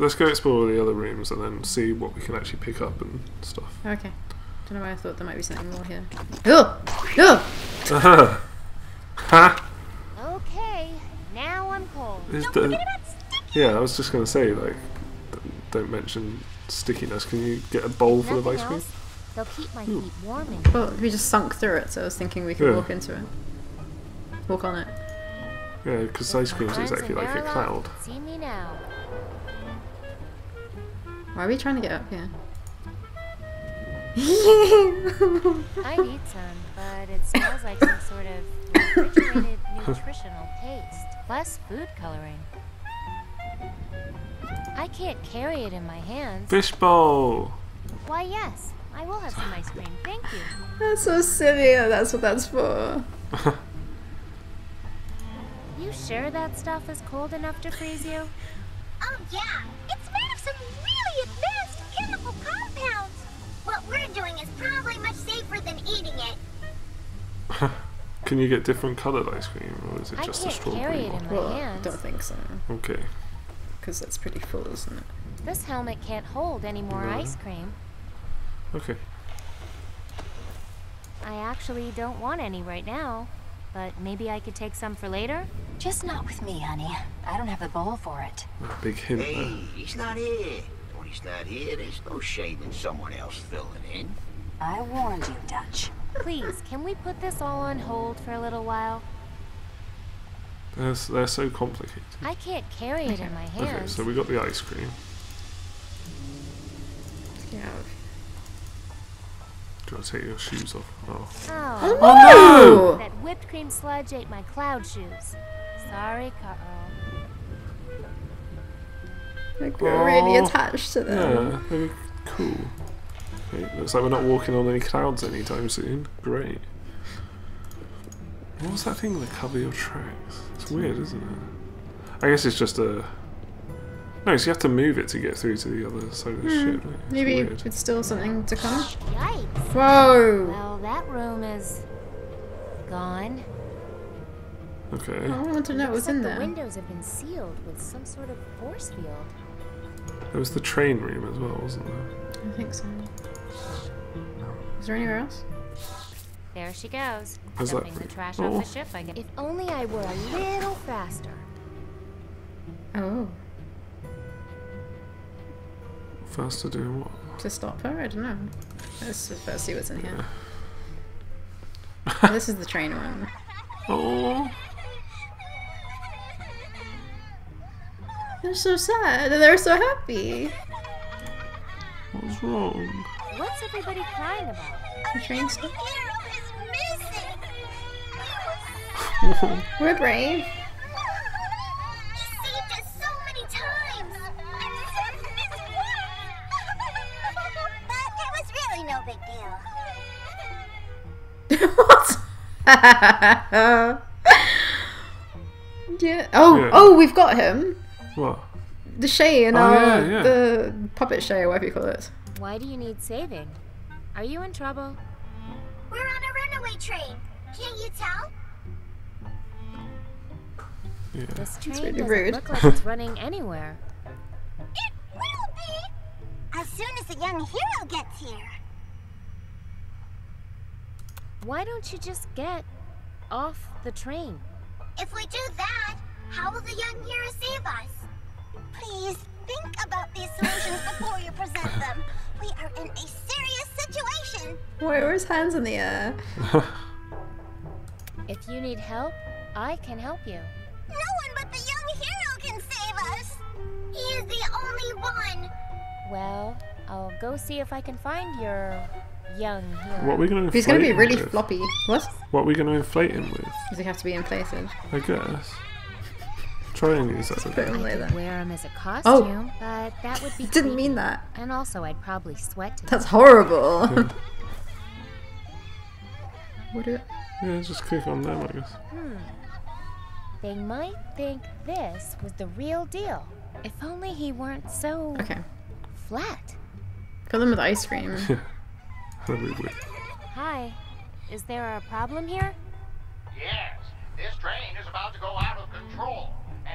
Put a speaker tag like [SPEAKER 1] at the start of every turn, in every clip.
[SPEAKER 1] Let's go explore the other rooms and then see what we can actually pick up and stuff.
[SPEAKER 2] Okay. Don't know why I thought there might be something more here. Oh! Oh!
[SPEAKER 1] ha!
[SPEAKER 3] Okay, now I'm cold. Don't
[SPEAKER 1] the-
[SPEAKER 3] about.
[SPEAKER 1] Yeah, I was just gonna say like, don't mention stickiness. Can you get a bowl full of ice cream?
[SPEAKER 3] else. They'll keep my feet warm and
[SPEAKER 2] Well, we just sunk through it, so I was thinking we could
[SPEAKER 1] Yeah.
[SPEAKER 2] walk into it. Walk on it.
[SPEAKER 1] Yeah, because ice cream's
[SPEAKER 3] Friends
[SPEAKER 1] exactly like a cloud.
[SPEAKER 3] See me now.
[SPEAKER 2] Why are we trying to get up here?
[SPEAKER 3] I need some, but it smells like some sort of refrigerated nutritional paste, plus food coloring. I can't carry it in my hands.
[SPEAKER 1] Fish bowl.
[SPEAKER 3] Why, yes, I will have some ice cream. Thank you.
[SPEAKER 2] That's so silly that's what that's for.
[SPEAKER 3] You sure that stuff is cold enough to freeze you?
[SPEAKER 4] Oh yeah, it's made of some
[SPEAKER 1] Can you get different coloured ice cream, or is it
[SPEAKER 3] I
[SPEAKER 1] just a
[SPEAKER 3] can't
[SPEAKER 1] strawberry
[SPEAKER 3] carry it
[SPEAKER 1] one?
[SPEAKER 3] in my
[SPEAKER 2] Well, I
[SPEAKER 3] hands.
[SPEAKER 2] don't think so.
[SPEAKER 1] Okay.
[SPEAKER 2] Because that's pretty full, isn't it?
[SPEAKER 3] This helmet can't hold any more
[SPEAKER 1] No.
[SPEAKER 3] ice cream.
[SPEAKER 1] Okay.
[SPEAKER 3] I actually don't want any right now, but maybe I could take some for later?
[SPEAKER 5] Just not with me, honey. I don't have the bowl for it.
[SPEAKER 1] Big hint there.
[SPEAKER 6] Hey, he's not here. When he's not here, there's no shame in someone else filling in.
[SPEAKER 5] I warned you, Dutch.
[SPEAKER 3] Please, can we put this all on hold for a little while?
[SPEAKER 1] They're, they're so complicated.
[SPEAKER 3] I can't carry it in my hands.
[SPEAKER 1] Okay, so we got the ice cream.
[SPEAKER 2] Yeah.
[SPEAKER 1] Do you want to take your shoes off? Oh.
[SPEAKER 3] Oh,
[SPEAKER 2] Oh!
[SPEAKER 3] oh that whipped cream sludge ate my cloud shoes. Sorry, Carl.
[SPEAKER 2] Like we're really
[SPEAKER 1] Oh,
[SPEAKER 2] attached to them.
[SPEAKER 1] Yeah, very cool. Okay, looks like we're not walking on any clouds anytime soon. Great. What was that thing that cover your tracks? It's weird, isn't it? I guess it's just a. No, so you have to move it to get through to the other side of the hmm, ship. It's
[SPEAKER 2] Maybe
[SPEAKER 1] weird.
[SPEAKER 2] it's still something to come.
[SPEAKER 3] Yikes.
[SPEAKER 2] Whoa!
[SPEAKER 3] Well, that room is gone.
[SPEAKER 1] Okay.
[SPEAKER 2] I want to know
[SPEAKER 3] Looks
[SPEAKER 2] what's
[SPEAKER 3] like
[SPEAKER 2] in
[SPEAKER 3] the
[SPEAKER 2] there.
[SPEAKER 3] windows have been sealed with some sort of force field.
[SPEAKER 1] There was the train room as well, wasn't there?
[SPEAKER 2] I think so. Is there anywhere else?
[SPEAKER 3] There she goes.
[SPEAKER 1] How's that
[SPEAKER 3] Dumping the trash
[SPEAKER 1] Oh.
[SPEAKER 3] off the ship, I guess. If only I were a little faster.
[SPEAKER 2] Oh,
[SPEAKER 1] Faster doing what?
[SPEAKER 2] to stop her? I don't know. Let's first see what's in here. this is the train one.
[SPEAKER 1] Oh,
[SPEAKER 2] They're so sad. and They're so happy.
[SPEAKER 1] what's wrong?
[SPEAKER 3] What's everybody crying about?
[SPEAKER 2] The train stop.
[SPEAKER 4] Hero is missing.
[SPEAKER 2] We're brave.
[SPEAKER 4] He saved us so many times. And saved Miss Wood. but it was really no big deal.
[SPEAKER 2] what? yeah. Oh,
[SPEAKER 1] Yeah.
[SPEAKER 2] oh, we've got him.
[SPEAKER 1] What?
[SPEAKER 2] The Shay and
[SPEAKER 1] Oh,
[SPEAKER 2] uh,
[SPEAKER 1] yeah, yeah.
[SPEAKER 2] the puppet Shay, or whatever you call it.
[SPEAKER 3] Why do you need saving? Are you in trouble?
[SPEAKER 4] We're on a runaway train. Can't you tell?
[SPEAKER 1] Yeah.
[SPEAKER 3] This train
[SPEAKER 2] really
[SPEAKER 3] doesn't
[SPEAKER 2] rude.
[SPEAKER 3] look like it's running anywhere.
[SPEAKER 4] It will be. As soon as the young hero gets here.
[SPEAKER 3] Why don't you just get off the train?
[SPEAKER 4] If we do that, how will the young hero save us? Please think about these solutions before you present them. We are in a serious situation.
[SPEAKER 2] Why are his hands in the uh, air?
[SPEAKER 3] If you need help, I can help you.
[SPEAKER 4] No one but the young hero can save us. He is the only one.
[SPEAKER 3] Well, I'll go see if I can find your young hero.
[SPEAKER 1] What are we going to inflate
[SPEAKER 2] He's gonna be really
[SPEAKER 1] with?
[SPEAKER 2] floppy. What?
[SPEAKER 1] What are we going to inflate him with?
[SPEAKER 2] Does he have to be inflated?
[SPEAKER 1] I guess. Try and use that.
[SPEAKER 2] Put him
[SPEAKER 3] I
[SPEAKER 2] like
[SPEAKER 3] could wear him as a costume, oh. but that would be
[SPEAKER 2] Didn't mean that.
[SPEAKER 3] And also, I'd probably sweat to
[SPEAKER 2] That's horrible. what do?
[SPEAKER 1] Yeah, just click on them, I guess. Hmm.
[SPEAKER 3] They might think this was the real deal. If only he weren't so
[SPEAKER 2] Okay.
[SPEAKER 3] flat.
[SPEAKER 2] Fill them with ice cream.
[SPEAKER 1] That'd be weird.
[SPEAKER 3] Hi, is there a problem here?
[SPEAKER 7] Yes, this train is about to go out of control,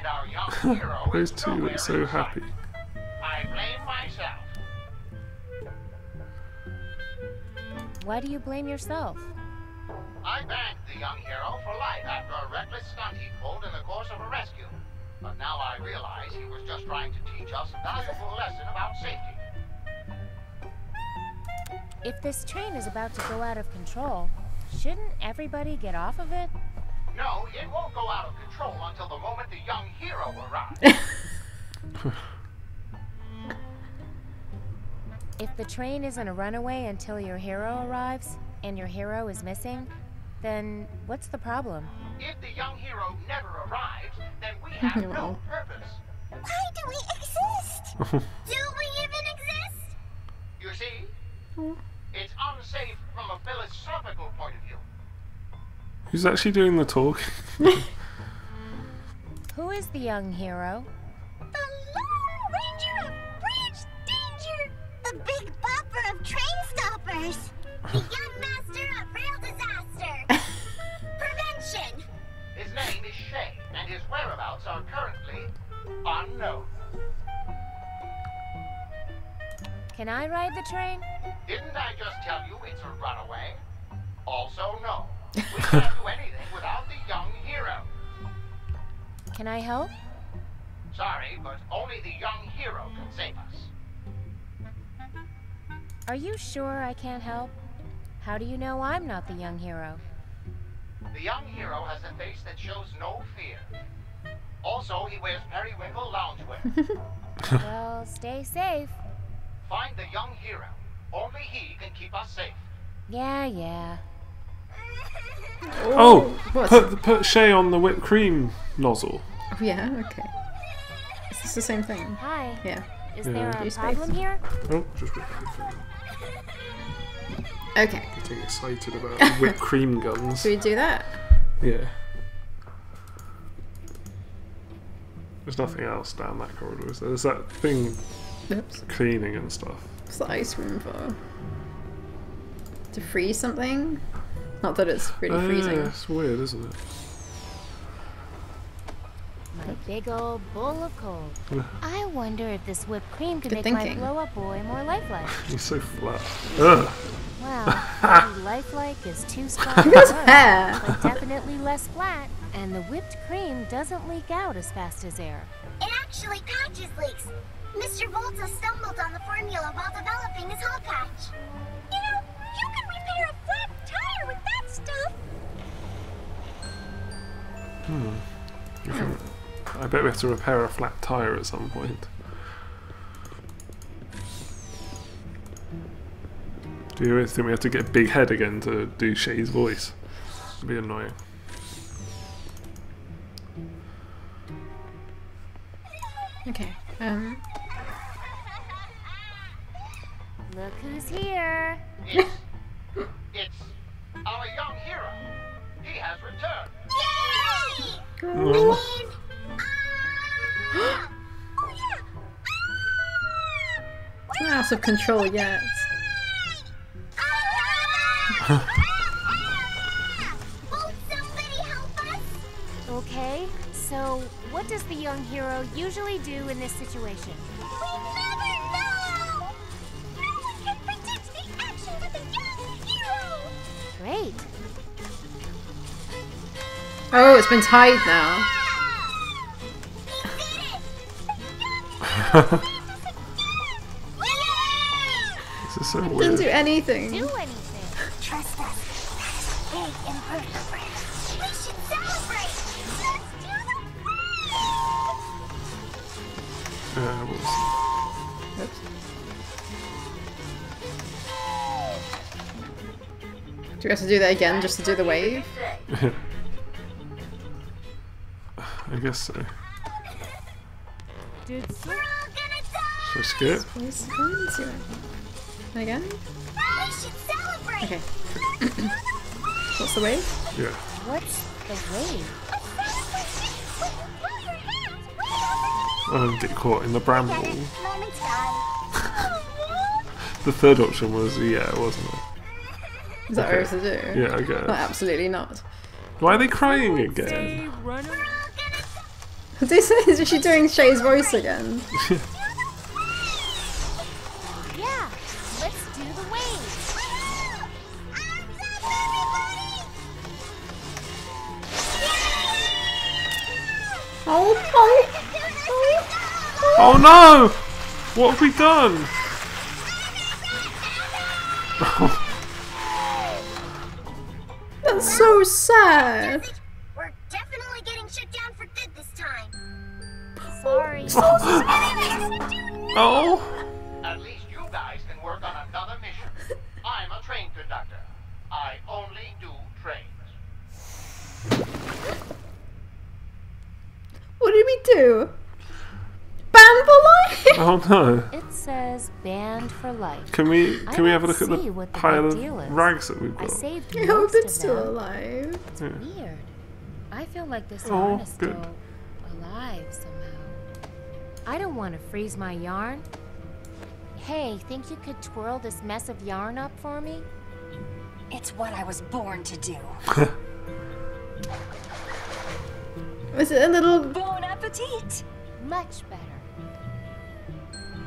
[SPEAKER 1] Those two look so happy.
[SPEAKER 7] I blame myself.
[SPEAKER 3] Why do you blame yourself?
[SPEAKER 7] I banned the young hero for life after a reckless stunt he pulled in the course of a rescue. But now I realize he was just trying to teach us a valuable lesson about safety.
[SPEAKER 3] If this train is about to go out of control, shouldn't everybody get off of it?
[SPEAKER 7] No, it won't go out of control until the moment the young hero arrives.
[SPEAKER 3] If the train isn't a runaway until your hero arrives, and your hero is missing, then what's the problem?
[SPEAKER 7] if the young hero never arrives, then we have no
[SPEAKER 2] No.
[SPEAKER 7] purpose.
[SPEAKER 4] Why do we exist? do we even exist?
[SPEAKER 7] You see, hmm. it's unsafe from a philosophical point of view.
[SPEAKER 1] Who's actually doing the talk?
[SPEAKER 3] Who is the young hero?
[SPEAKER 4] The Lone Ranger of Bridge Danger! The big bopper of train stoppers! The young master of rail disaster! Prevention!
[SPEAKER 7] His name is Shane, and his whereabouts are currently unknown.
[SPEAKER 3] Can I ride the train?
[SPEAKER 7] Didn't I just tell you it's a runaway? Also, no. We can't do anything without the young hero.
[SPEAKER 3] Can I help?
[SPEAKER 7] Sorry, but only the young hero can save us.
[SPEAKER 3] Are you sure I can't help? How do you know I'm not the young hero?
[SPEAKER 7] The young hero has a face that shows no fear. Also, he wears periwinkle loungewear.
[SPEAKER 3] well, stay safe.
[SPEAKER 7] Find the young hero. Only he can keep us safe.
[SPEAKER 3] Yeah, yeah.
[SPEAKER 1] Oh, oh,
[SPEAKER 2] What?
[SPEAKER 1] put put Shay on the whipped cream nozzle.
[SPEAKER 2] Oh, yeah, okay. Is this the same thing?
[SPEAKER 3] Hi.
[SPEAKER 2] Yeah.
[SPEAKER 3] Is
[SPEAKER 1] Yeah.
[SPEAKER 3] there a
[SPEAKER 2] Do space.
[SPEAKER 3] problem here?
[SPEAKER 1] Oh, just whipped cream.
[SPEAKER 2] Okay.
[SPEAKER 1] Getting excited about whipped cream guns.
[SPEAKER 2] Should we do that?
[SPEAKER 1] Yeah. There's nothing else down that corridor, is there? There's that thing
[SPEAKER 2] Oops.
[SPEAKER 1] cleaning and stuff.
[SPEAKER 2] What's the ice cream for? To freeze something? Not that it's really
[SPEAKER 1] Oh,
[SPEAKER 2] freezing.
[SPEAKER 1] yeah, it's weird, isn't it?
[SPEAKER 3] My big old bowl of cold. I wonder if this whipped cream could
[SPEAKER 2] Good
[SPEAKER 3] make
[SPEAKER 2] thinking.
[SPEAKER 3] my blow up boy more lifelike.
[SPEAKER 1] He's so flat. Ugh.
[SPEAKER 3] Well, lifelike is too strong
[SPEAKER 2] Look at hair!
[SPEAKER 3] but definitely less flat. And the whipped cream doesn't leak out as fast as air.
[SPEAKER 4] It actually patches leaks. Mr. Volta stumbled on the formula while developing his hot patch. You know, you can repair a flat with that stuff.
[SPEAKER 1] You can- I bet we have to repair a flat tire at some point. Do you really think we have to get Big Head again to do Shay's voice? It'd be annoying.
[SPEAKER 2] Okay. Um.
[SPEAKER 3] Look who's here.
[SPEAKER 7] It's
[SPEAKER 2] not out of control yet.
[SPEAKER 4] Won't somebody help us?
[SPEAKER 3] Okay, so what does the young hero usually do in this situation?
[SPEAKER 4] We never know! No one can predict the actions of the young hero!
[SPEAKER 3] Great.
[SPEAKER 2] Oh, it's been tied now.
[SPEAKER 1] this is so
[SPEAKER 2] Didn't do anything.
[SPEAKER 3] Do anything.
[SPEAKER 4] Trust us. Big invertebrate. We should celebrate! Let's do the
[SPEAKER 1] Yeah, we'll see.
[SPEAKER 2] Oops. Do we have to do that again just to do the wave?
[SPEAKER 1] I guess so.
[SPEAKER 3] Did
[SPEAKER 4] We're all gonna die!
[SPEAKER 1] So skip.
[SPEAKER 2] Yes, please, yeah. Again?
[SPEAKER 4] We should celebrate!
[SPEAKER 2] Okay. What's the wave?
[SPEAKER 1] Yeah.
[SPEAKER 3] What's the wave?
[SPEAKER 1] Oh, and get caught in the bramble. The third option was yeah, wasn't it?
[SPEAKER 2] Is that
[SPEAKER 1] Okay.
[SPEAKER 2] what we have to do?
[SPEAKER 1] Yeah, I
[SPEAKER 2] No,
[SPEAKER 1] guess.
[SPEAKER 2] absolutely not.
[SPEAKER 1] Why are they crying again?
[SPEAKER 2] This is is she doing Shay's voice again? oh,
[SPEAKER 1] no! What have we done?
[SPEAKER 2] that's so sad.
[SPEAKER 4] We're definitely getting shut down for good this time.
[SPEAKER 3] Sorry.
[SPEAKER 1] Oh!
[SPEAKER 7] At least you guys can work on another mission. I'm a train conductor. I only do trains.
[SPEAKER 2] What did we do? Ban for life?
[SPEAKER 1] Oh no!
[SPEAKER 3] It says banned for life.
[SPEAKER 1] Can we
[SPEAKER 3] I
[SPEAKER 1] can we have a look at the
[SPEAKER 3] the
[SPEAKER 1] pile of
[SPEAKER 3] deal
[SPEAKER 1] rags that we've
[SPEAKER 3] I
[SPEAKER 1] got?
[SPEAKER 3] saved
[SPEAKER 2] I hope
[SPEAKER 3] most
[SPEAKER 2] it's
[SPEAKER 3] of
[SPEAKER 2] still
[SPEAKER 3] them.
[SPEAKER 2] alive.
[SPEAKER 3] Weird. I feel like this
[SPEAKER 1] Oh,
[SPEAKER 3] yarn is
[SPEAKER 1] good.
[SPEAKER 3] still alive somehow. I don't want to freeze my yarn. Hey, think you could twirl this mess of yarn up for me?
[SPEAKER 5] It's what I was born to do.
[SPEAKER 2] Was it a little?
[SPEAKER 5] Bon appetit!
[SPEAKER 3] Much better.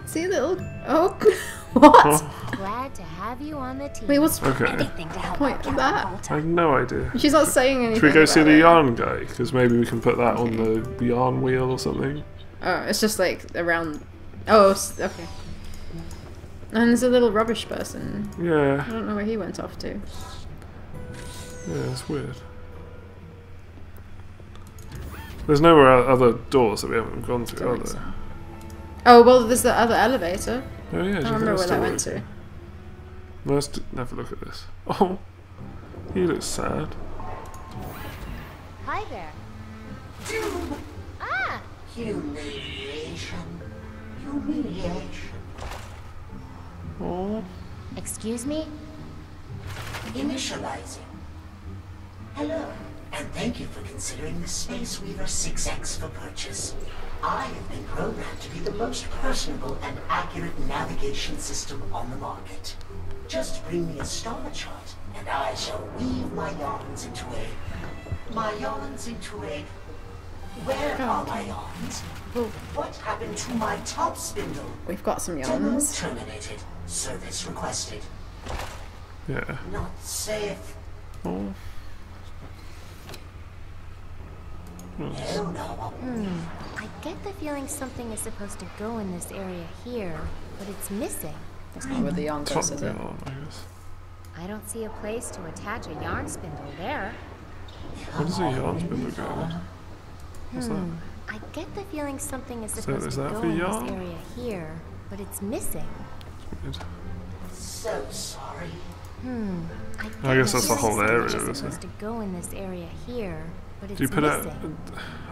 [SPEAKER 2] See a little? Oh, what?
[SPEAKER 3] Glad to have you on the team.
[SPEAKER 2] Wait, what's
[SPEAKER 1] okay.
[SPEAKER 5] Anything to help
[SPEAKER 2] Point of that?
[SPEAKER 1] I have no idea.
[SPEAKER 2] She's not saying anything.
[SPEAKER 1] Should we go see
[SPEAKER 2] about
[SPEAKER 1] the
[SPEAKER 2] it.
[SPEAKER 1] yarn guy? Because maybe we can put that on the yarn wheel or something.
[SPEAKER 2] Oh, it's just like around. Oh, okay. And there's a little rubbish person.
[SPEAKER 1] Yeah.
[SPEAKER 2] I don't know where he went off to.
[SPEAKER 1] yeah, it's weird. There's nowhere other doors that we haven't gone through, are
[SPEAKER 2] think so.
[SPEAKER 1] There?
[SPEAKER 2] Oh well, there's the other elevator.
[SPEAKER 1] Oh yeah,
[SPEAKER 2] I don't
[SPEAKER 1] think
[SPEAKER 2] remember where
[SPEAKER 1] still
[SPEAKER 2] that went to.
[SPEAKER 1] Let's d- have a look at this. Oh, he looks sad.
[SPEAKER 3] Hi there. Ah!
[SPEAKER 6] Humiliation. Humiliation.
[SPEAKER 1] Oh,
[SPEAKER 3] Excuse me?
[SPEAKER 6] Initializing. Hello, and thank you for considering the Space Weaver 6X for purchase. I have been programmed to be the most personable and accurate navigation system on the market. Just bring me a star chart, and I shall weave my yarns into a... My yarns into a... Where are my yarns? What happened to my top spindle?
[SPEAKER 2] We've got some
[SPEAKER 6] Demo
[SPEAKER 2] yarns.
[SPEAKER 6] terminated. Service requested.
[SPEAKER 1] yeah.
[SPEAKER 6] Not safe.
[SPEAKER 1] Oh,
[SPEAKER 6] Hell no.
[SPEAKER 3] I get the feeling something is supposed to go in this area here, but it's missing.
[SPEAKER 2] That's not where the yarn goes, is it?
[SPEAKER 1] I
[SPEAKER 3] don't see a place to attach a yarn spindle there.
[SPEAKER 1] What does a yarn spindle go in? What's that?
[SPEAKER 3] I get the feeling something is
[SPEAKER 1] So
[SPEAKER 3] supposed
[SPEAKER 1] is
[SPEAKER 3] to go in
[SPEAKER 1] yarn?
[SPEAKER 3] this area here, but it's missing.
[SPEAKER 1] Weird.
[SPEAKER 6] So sorry.
[SPEAKER 3] Hmm. I,
[SPEAKER 1] I guess that's the whole area,
[SPEAKER 3] is
[SPEAKER 1] isn't
[SPEAKER 3] supposed to go in this area here, but it's
[SPEAKER 1] Do you put it?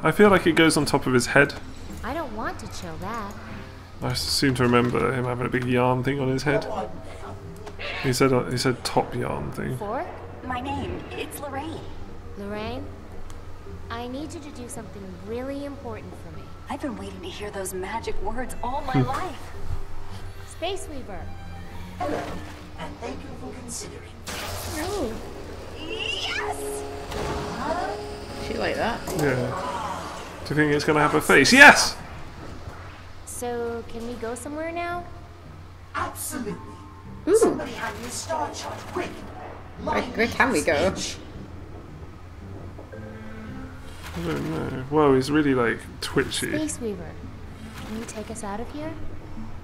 [SPEAKER 1] I feel like it goes on top of his head.
[SPEAKER 3] I don't want to chill that.
[SPEAKER 1] I seem to remember him having a big yarn thing on his head. He said uh, he said top yarn thing.
[SPEAKER 3] Fork?
[SPEAKER 5] My name, it's Lorraine.
[SPEAKER 3] Lorraine? I need you to do something really important for me.
[SPEAKER 5] I've been waiting to hear those magic words all my life.
[SPEAKER 3] Space Weaver!
[SPEAKER 6] Hello, and thank you for considering.
[SPEAKER 2] Oh,
[SPEAKER 5] Yes!
[SPEAKER 2] She like that.
[SPEAKER 1] Yeah. Do you think it's gonna have a face? Yes.
[SPEAKER 3] So, can we go somewhere now?
[SPEAKER 6] Absolutely.
[SPEAKER 2] Ooh,
[SPEAKER 6] Somebody hand me a star chart, quick.
[SPEAKER 2] where, where can we go?
[SPEAKER 1] I don't know. Whoa, he's really like twitchy.
[SPEAKER 3] Space Weaver, can you take us out of here?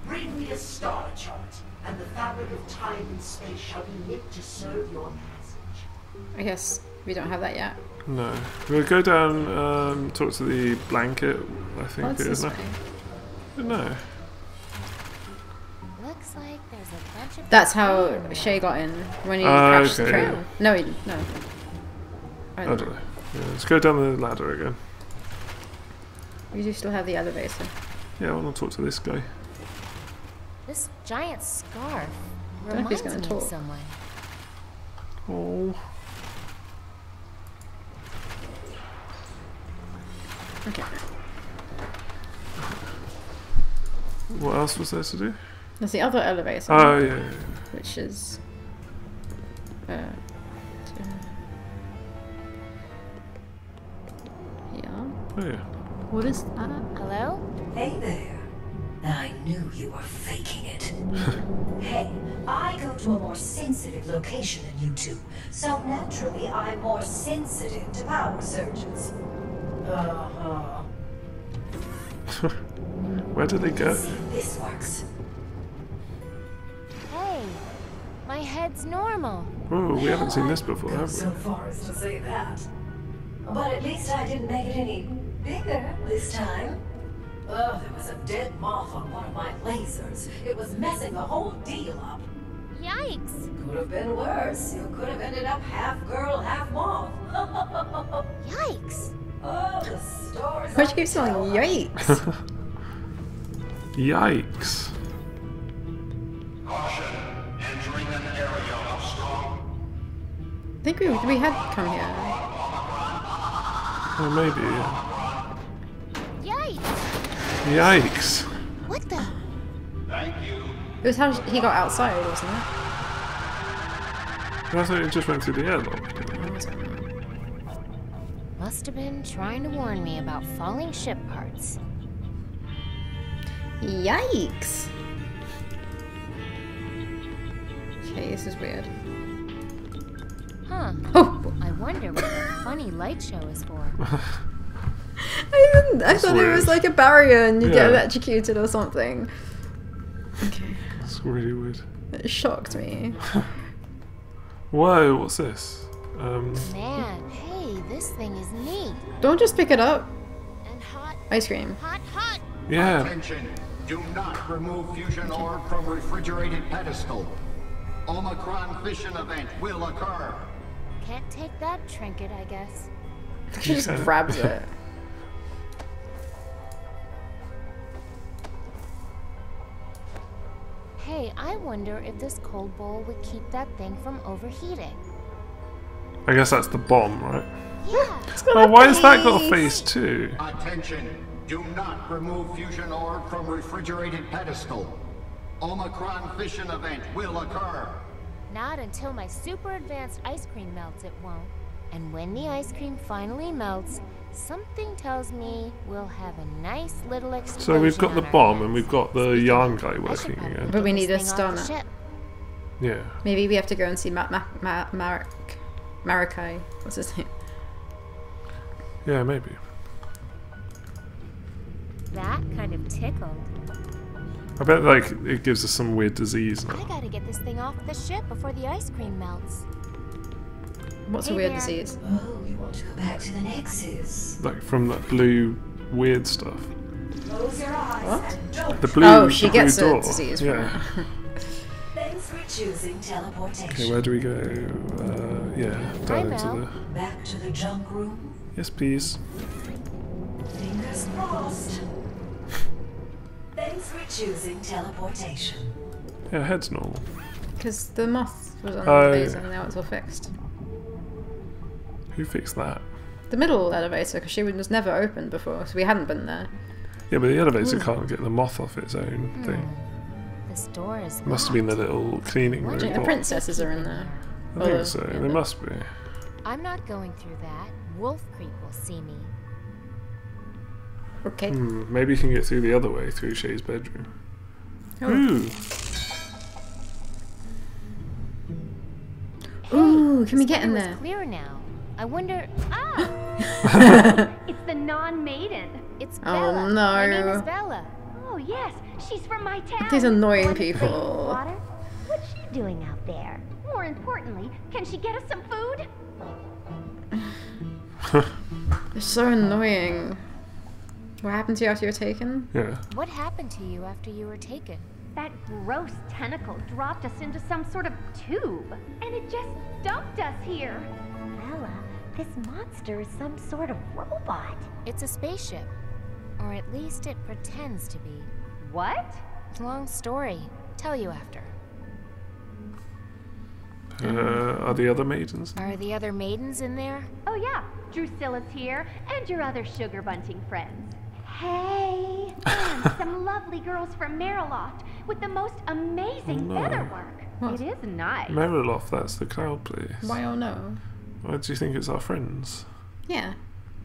[SPEAKER 6] Bring me a star chart, and the fabric of time and space shall be knit to serve your passage.
[SPEAKER 2] I guess we don't have that yet.
[SPEAKER 1] No. We'll go down, um, talk to the blanket, I think
[SPEAKER 2] What's
[SPEAKER 1] it is
[SPEAKER 2] this way?
[SPEAKER 1] No.
[SPEAKER 3] Looks like there's a bunch of.
[SPEAKER 2] That's how Shay got in when he
[SPEAKER 1] Ah,
[SPEAKER 2] crashed the
[SPEAKER 1] okay,
[SPEAKER 2] train.
[SPEAKER 1] yeah.
[SPEAKER 2] No, he no. I
[SPEAKER 1] I
[SPEAKER 2] don't
[SPEAKER 1] don't
[SPEAKER 2] know.
[SPEAKER 1] know. Yeah, let's go down the ladder again.
[SPEAKER 2] We do still have the elevator.
[SPEAKER 1] Yeah, I want to talk to this guy.
[SPEAKER 3] This giant scarf
[SPEAKER 2] Don't he's
[SPEAKER 3] reminds
[SPEAKER 2] gonna
[SPEAKER 3] me of someone.
[SPEAKER 1] Oh.
[SPEAKER 2] Okay.
[SPEAKER 1] What else was there to do?
[SPEAKER 2] There's the other elevator,
[SPEAKER 1] Oh, yeah, yeah, yeah.
[SPEAKER 2] which is. Uh, yeah.
[SPEAKER 1] Oh, yeah.
[SPEAKER 2] What is that?
[SPEAKER 3] Hello?
[SPEAKER 8] Hey there. I knew you were faking it. hey, I go to a more sensitive location than you two, so naturally I'm more sensitive to power surges. Uh-huh.
[SPEAKER 1] Where did they go?
[SPEAKER 8] See this works.
[SPEAKER 3] Hey, my head's normal.
[SPEAKER 1] Oh, we haven't seen this before,
[SPEAKER 8] Go
[SPEAKER 1] have
[SPEAKER 8] so
[SPEAKER 1] we?
[SPEAKER 8] far as to say that. But at least I didn't make it any bigger this time. Oh, there was a dead moth on one of my lasers. It was messing the whole deal up.
[SPEAKER 3] Yikes!
[SPEAKER 8] Could have been worse. You could have ended up half girl, half moth.
[SPEAKER 3] Yikes!
[SPEAKER 8] oh, the stores.
[SPEAKER 2] Why'd you keep saying yikes?
[SPEAKER 1] Yikes.
[SPEAKER 7] Caution. Entering an area of strong.
[SPEAKER 2] I think we, we had come here.
[SPEAKER 1] Oh, maybe.
[SPEAKER 3] Yikes!
[SPEAKER 1] Yikes.
[SPEAKER 3] What the?
[SPEAKER 7] Thank you.
[SPEAKER 2] It was how he got outside, wasn't it?
[SPEAKER 1] I thought it just went through the airlock.
[SPEAKER 3] Must have been trying to warn me about falling ship parts.
[SPEAKER 2] Yikes! Okay, this is weird.
[SPEAKER 3] Huh.
[SPEAKER 2] Oh!
[SPEAKER 3] I wonder what that funny light show is for.
[SPEAKER 2] I didn't. I thought it was like a barrier and you get electrocuted or something. Okay.
[SPEAKER 1] It's really weird.
[SPEAKER 2] It shocked me.
[SPEAKER 1] Whoa, what's this? Um,
[SPEAKER 3] Man, hey, this thing is neat.
[SPEAKER 2] Don't just pick it up.
[SPEAKER 3] And hot,
[SPEAKER 2] Ice cream.
[SPEAKER 3] hot, hot.
[SPEAKER 1] yeah.
[SPEAKER 7] Attention. Do not remove fusion orb from refrigerated pedestal. Omicron fission event will occur.
[SPEAKER 3] Can't take that trinket, I guess.
[SPEAKER 2] She just grabs it.
[SPEAKER 3] Hey, I wonder if this cold bowl would keep that thing from overheating.
[SPEAKER 1] I guess that's the bomb, right?
[SPEAKER 3] Yeah.
[SPEAKER 1] Oh, why has that got a face too?
[SPEAKER 7] Attention. Do not remove fusion orb from refrigerated pedestal. Omicron fission event will occur.
[SPEAKER 3] Not until my super advanced ice cream melts, it won't. And when the ice cream finally melts, something tells me we'll have a nice little explosion.
[SPEAKER 1] So we've got the bomb and we've got the
[SPEAKER 3] Speaking
[SPEAKER 1] yarn guy working again.
[SPEAKER 2] But we need a
[SPEAKER 3] thing
[SPEAKER 2] stunner.
[SPEAKER 1] Yeah.
[SPEAKER 2] Maybe we have to go and see Ma- Ma- Ma- Marek. Marikai. What's his name?
[SPEAKER 1] Yeah, maybe.
[SPEAKER 3] That kind of tickled.
[SPEAKER 1] I bet like it gives us some weird disease
[SPEAKER 3] I gotta get this thing off the ship before the ice cream melts.
[SPEAKER 2] What's a weird
[SPEAKER 3] there.
[SPEAKER 2] disease?
[SPEAKER 8] Oh, you want to go back to the Nexus?
[SPEAKER 1] Like from that blue weird stuff.
[SPEAKER 8] Close your eyes
[SPEAKER 2] What?
[SPEAKER 1] The blue.
[SPEAKER 2] Oh, she
[SPEAKER 1] the blue
[SPEAKER 2] gets a
[SPEAKER 1] door.
[SPEAKER 2] disease from
[SPEAKER 1] Yeah.
[SPEAKER 2] it.
[SPEAKER 8] Thanks for choosing teleportation.
[SPEAKER 1] Okay, where do we go? Uh, yeah,
[SPEAKER 3] Hi,
[SPEAKER 1] down into
[SPEAKER 3] Mel.
[SPEAKER 1] the.
[SPEAKER 8] Back to the junk room.
[SPEAKER 1] Yes, please.
[SPEAKER 8] Fingers crossed. Thanks for choosing teleportation.
[SPEAKER 1] Yeah, head's normal.
[SPEAKER 2] Because the moth was on
[SPEAKER 1] Oh,
[SPEAKER 2] the elevator and now it's all fixed.
[SPEAKER 1] Who fixed that?
[SPEAKER 2] The middle elevator, because she was never opened before, so we hadn't been there.
[SPEAKER 1] Yeah, but the elevator can't get the moth off its own
[SPEAKER 3] Hmm.
[SPEAKER 1] thing.
[SPEAKER 3] This door is
[SPEAKER 1] Must have been the little cleaning room.
[SPEAKER 2] The princesses are in there.
[SPEAKER 1] I
[SPEAKER 2] Or
[SPEAKER 1] think
[SPEAKER 2] the-
[SPEAKER 1] so.
[SPEAKER 2] yeah,
[SPEAKER 1] They must be.
[SPEAKER 3] I'm not going through that. Wolf Creek will see me.
[SPEAKER 2] Okay.
[SPEAKER 1] Hmm, maybe you can get through the other way through Shay's bedroom.
[SPEAKER 2] Oh.
[SPEAKER 1] Ooh,
[SPEAKER 2] Ooh, can we get in
[SPEAKER 3] sky was
[SPEAKER 2] there?
[SPEAKER 3] Clear now. I wonder. Ah,
[SPEAKER 9] It's the non-maiden.
[SPEAKER 3] it's
[SPEAKER 2] Oh,
[SPEAKER 3] Vella. My name
[SPEAKER 2] no.
[SPEAKER 3] is Vella.
[SPEAKER 9] Oh yes, she's from my town.
[SPEAKER 2] These annoying
[SPEAKER 9] Want
[SPEAKER 2] people.
[SPEAKER 9] Water? What's she doing out there? More importantly, can she get us some food?
[SPEAKER 2] They're so annoying. What happened to you after you were taken?
[SPEAKER 1] yeah.
[SPEAKER 3] What happened to you after you were taken?
[SPEAKER 9] That gross tentacle dropped us into some sort of tube, and it just dumped us here.
[SPEAKER 4] Vella, this monster is some sort of robot.
[SPEAKER 3] It's a spaceship. Or at least it pretends to be.
[SPEAKER 9] What?
[SPEAKER 3] Long story. Tell you after.
[SPEAKER 1] Uh, are the other maidens?
[SPEAKER 3] Are the other maidens in there?
[SPEAKER 9] Oh yeah, Drusilla's here, and your other sugar bunting friends. Hey, and some lovely girls from Meriloft with the most amazing
[SPEAKER 1] Oh, no.
[SPEAKER 9] featherwork.
[SPEAKER 2] What?
[SPEAKER 9] It is nice.
[SPEAKER 1] Meriloft, that's the cloud place.
[SPEAKER 2] Why oh no?
[SPEAKER 1] Why do you think it's our friends?
[SPEAKER 2] Yeah.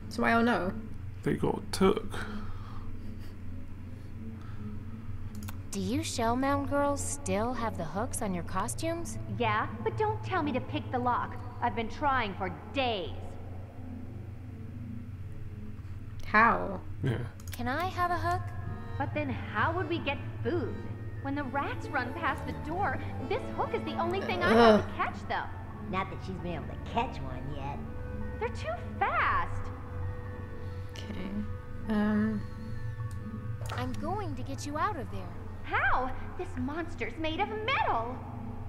[SPEAKER 2] So why oh no?
[SPEAKER 1] They got took.
[SPEAKER 3] Do you Shellmound girls still have the hooks on your costumes?
[SPEAKER 9] Yeah, but don't tell me to pick the lock. I've been trying for days.
[SPEAKER 2] How?
[SPEAKER 1] Yeah.
[SPEAKER 3] Can I have a hook?
[SPEAKER 9] But then how would we get food? When the rats run past the door, this hook is the only thing I have to catch them.
[SPEAKER 10] Not that she's been able to catch one yet.
[SPEAKER 9] They're too fast.
[SPEAKER 2] Okay. Um.
[SPEAKER 3] I'm going to get you out of there.
[SPEAKER 9] How? This monster's made of metal.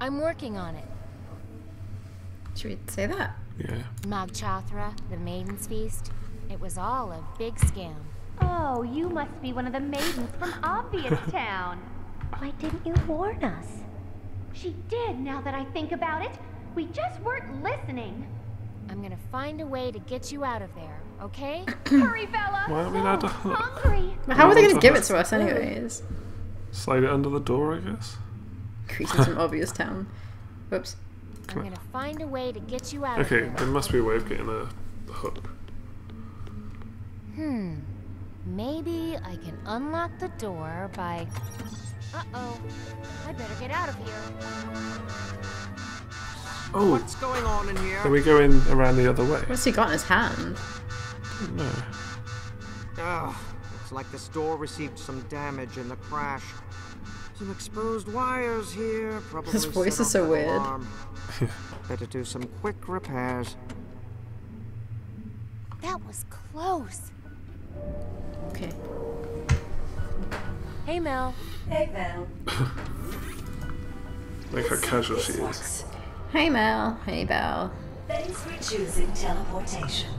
[SPEAKER 3] I'm working on it.
[SPEAKER 2] Should we say that?
[SPEAKER 1] Yeah.
[SPEAKER 3] Mog Chothra, the Maiden's Feast. It was all a big scam.
[SPEAKER 9] Oh, you must be one of the maidens from Obvious Town.
[SPEAKER 10] Why didn't you warn us?
[SPEAKER 9] She did, now that I think about it. We just weren't listening.
[SPEAKER 3] I'm gonna find a way to get you out of there, okay?
[SPEAKER 9] Hurry, Vella.
[SPEAKER 1] Why aren't we allowed to
[SPEAKER 9] So hungry.
[SPEAKER 2] But how are they going to give it to us, anyways?
[SPEAKER 1] Slide it under the door, I guess.
[SPEAKER 2] Creatures from obvious town. Whoops.
[SPEAKER 3] I'm gonna find a way to get you out of
[SPEAKER 1] Okay,
[SPEAKER 3] there.
[SPEAKER 1] there must be a way of getting a, a hook.
[SPEAKER 3] Hmm. Maybe I can unlock the door by. Uh oh. I better get out of here.
[SPEAKER 1] Oh,
[SPEAKER 11] What's going on in here?
[SPEAKER 1] then we go in around the other way.
[SPEAKER 2] What's he got in his hand?
[SPEAKER 1] No.
[SPEAKER 11] Ugh, looks like the store received some damage in the crash. Some exposed wires here. Probably
[SPEAKER 2] His voice is so weird.
[SPEAKER 11] Better do some quick repairs.
[SPEAKER 3] That was close.
[SPEAKER 2] Okay.
[SPEAKER 3] Hey, Mel.
[SPEAKER 8] Hey, Mel.
[SPEAKER 1] Look how casual she is.
[SPEAKER 2] Hey Mel. Hey Belle.
[SPEAKER 8] Thanks for choosing teleportation.